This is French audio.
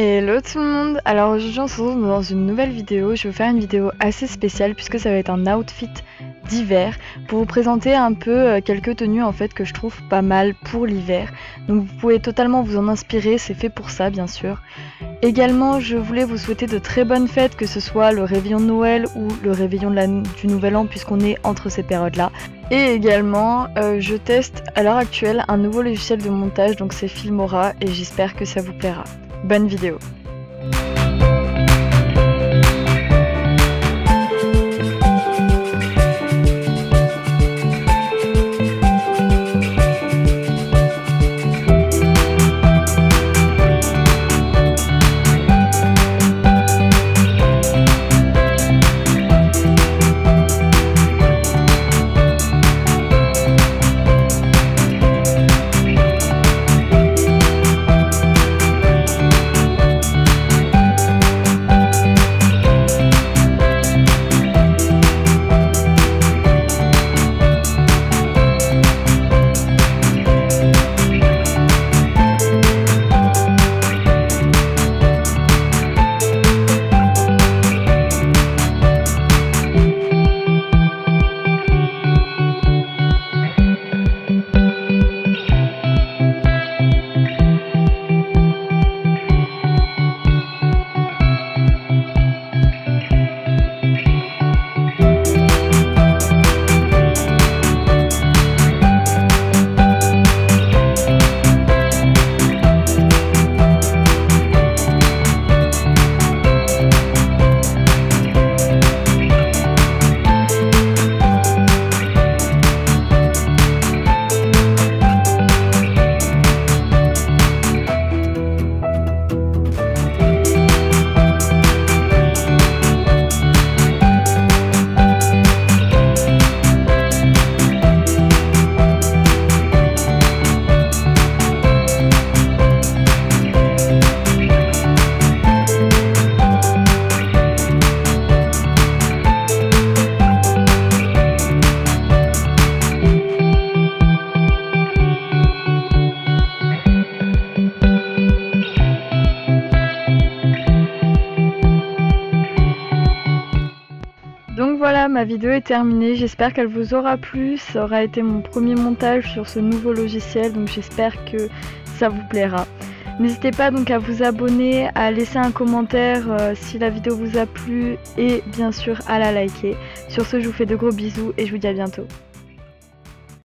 Hello tout le monde Alors aujourd'hui on se retrouve dans une nouvelle vidéo, je vais vous faire une vidéo assez spéciale puisque ça va être un outfit d'hiver pour vous présenter un peu euh, quelques tenues en fait que je trouve pas mal pour l'hiver. Donc vous pouvez totalement vous en inspirer, c'est fait pour ça bien sûr. Également je voulais vous souhaiter de très bonnes fêtes que ce soit le réveillon de Noël ou le réveillon du Nouvel An puisqu'on est entre ces périodes là. Et également euh, je teste à l'heure actuelle un nouveau logiciel de montage donc c'est Filmora et j'espère que ça vous plaira. Bonne vidéo ma vidéo est terminée, j'espère qu'elle vous aura plu, ça aura été mon premier montage sur ce nouveau logiciel, donc j'espère que ça vous plaira. N'hésitez pas donc à vous abonner, à laisser un commentaire euh, si la vidéo vous a plu et bien sûr à la liker. Sur ce, je vous fais de gros bisous et je vous dis à bientôt.